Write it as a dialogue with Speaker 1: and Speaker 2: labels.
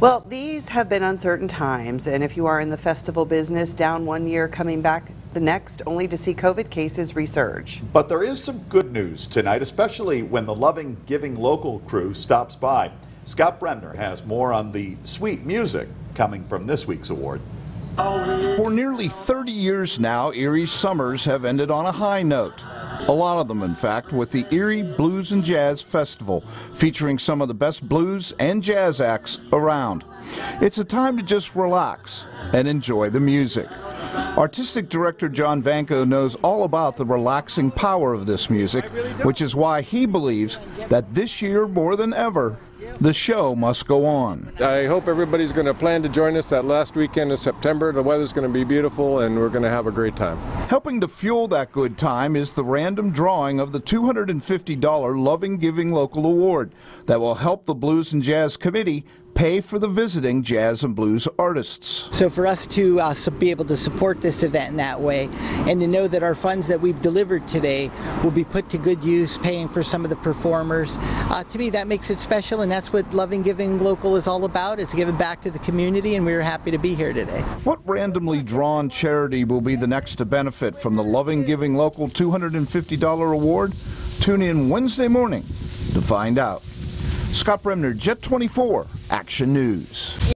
Speaker 1: Well, these have been uncertain times, and if you are in the festival business, down one year, coming back the next, only to see COVID cases resurge.
Speaker 2: But there is some good news tonight, especially when the Loving Giving Local crew stops by. Scott Bremner has more on the sweet music coming from this week's award.
Speaker 3: For nearly 30 years now, Erie's summers have ended on a high note. A lot of them, in fact, with the Erie Blues and Jazz Festival, featuring some of the best blues and jazz acts around. It's a time to just relax and enjoy the music. Artistic director John Vanco knows all about the relaxing power of this music, which is why he believes that this year more than ever, the show must go on.
Speaker 4: I hope everybody's going to plan to join us that last weekend of September. The weather's going to be beautiful and we're going to have a great time.
Speaker 3: Helping to fuel that good time is the random drawing of the $250 Loving Giving Local Award that will help the Blues and Jazz Committee pay for the visiting jazz and blues artists.
Speaker 5: So for us to uh, be able to support this event in that way and to know that our funds that we've delivered today will be put to good use paying for some of the performers, uh, to me that makes it special and that's what Loving Giving Local is all about. It's giving back to the community and we are happy to be here today.
Speaker 3: What randomly drawn charity will be the next to benefit from the Loving Giving Local $250 award? Tune in Wednesday morning to find out. Scott Bremner, Jet 24, Action News.